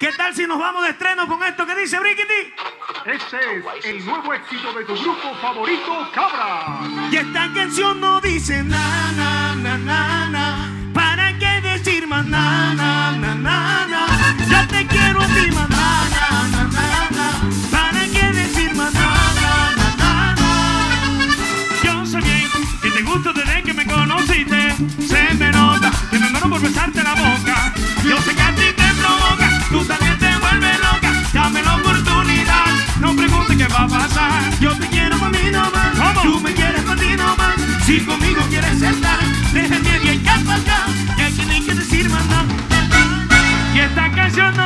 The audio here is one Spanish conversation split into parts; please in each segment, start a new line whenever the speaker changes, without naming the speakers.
¿Qué tal si nos vamos de estreno con esto que dice Brickety?
Ese es el nuevo éxito de tu grupo favorito, Cabra.
Y esta canción no dice na na na na. Si conmigo quieres estar, déjame bien que acá, que aquí no hay que decir más nada. Y esta canción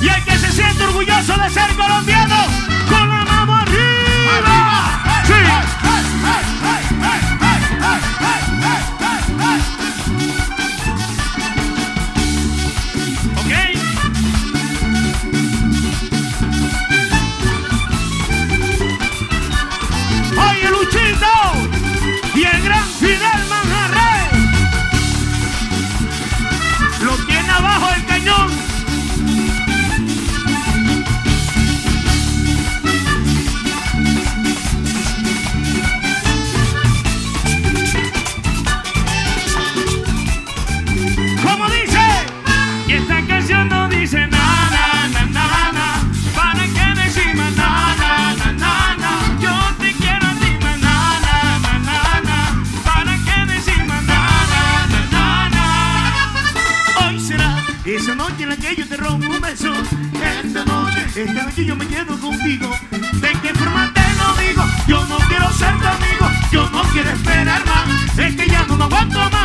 Y el que se siente orgulloso de ser colombiano, con la mano arriba. Sí. la que yo te rompo un beso. Esta noche, esta noche yo me quedo contigo. ¿De qué forma te lo digo? Yo no quiero ser tu amigo, yo no quiero esperar más. Es que ya no me aguanto más.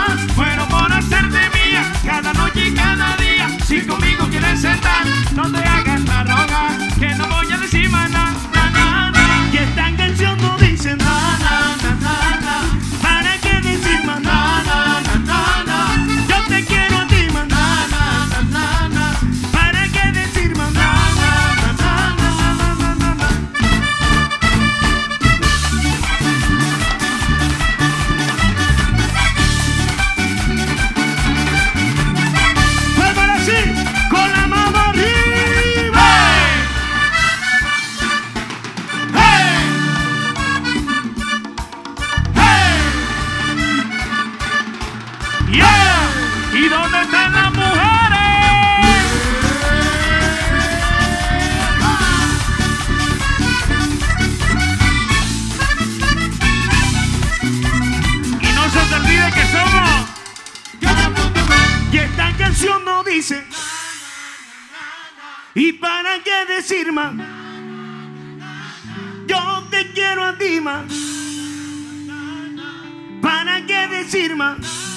Sing! canción no dice. ¿Y para qué decir más? Yo te quiero a ti más. ¿Para qué decir más?